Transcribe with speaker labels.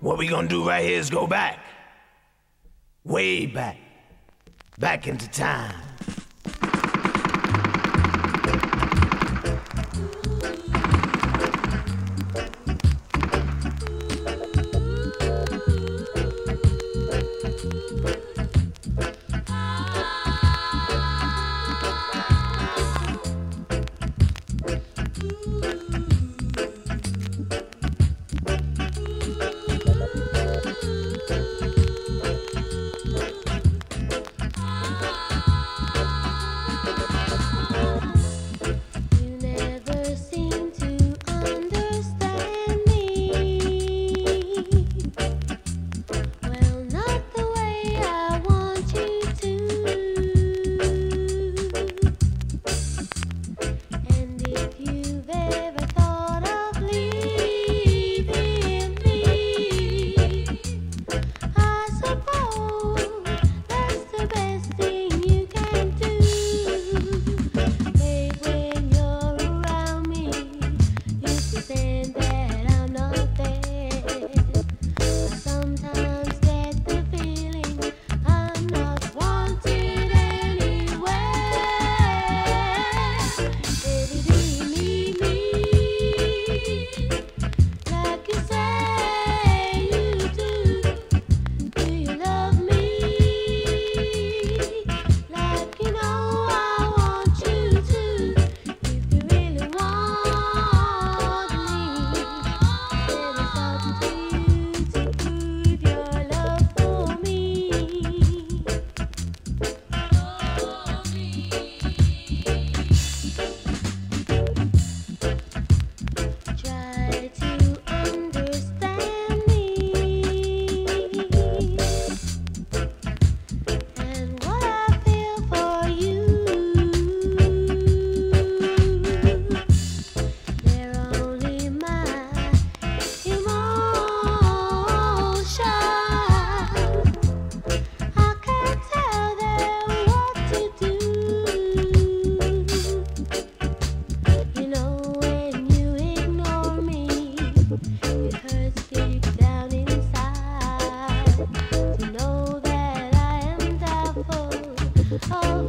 Speaker 1: What we gonna do right here is go back. Way back. Back into time. Oh.